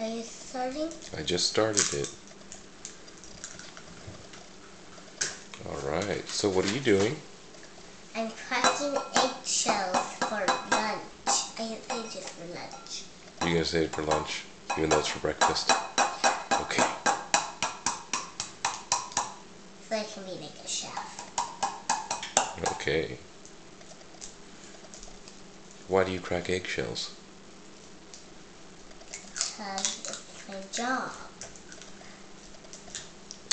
Are you starting? I just started it. Alright, so what are you doing? I'm cracking eggshells for lunch. I say just for lunch. You're gonna save it for lunch, even though it's for breakfast? Okay. So I can be like a chef. Okay. Why do you crack eggshells? Because it's my job.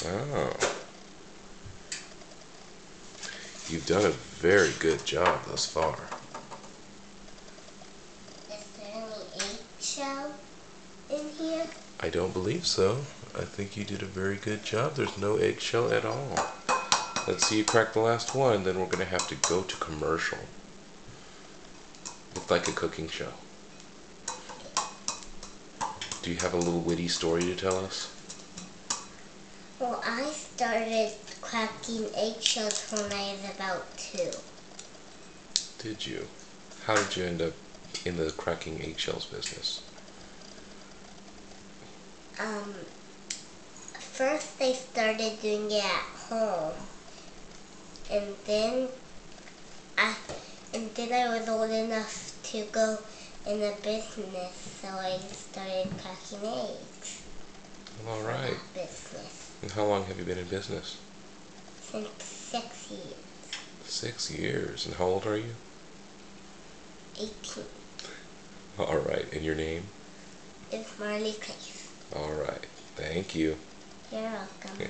Oh. You've done a very good job thus far. Is there any eggshell in here? I don't believe so. I think you did a very good job. There's no eggshell at all. Let's see you crack the last one, then we're going to have to go to commercial. It's like a cooking show. Do you have a little witty story to tell us? Well, I started cracking eggshells when I was about two. Did you? How did you end up in the cracking eggshells business? Um, first I started doing it at home, and then I, and then I was old enough to go in a business, so I started cracking eggs. All right. Business And how long have you been in business? since six years, Six years. And how old are you? eighteen. All right. And your name? It's Marlee Claes. All right. Thank you. You're welcome. Yeah.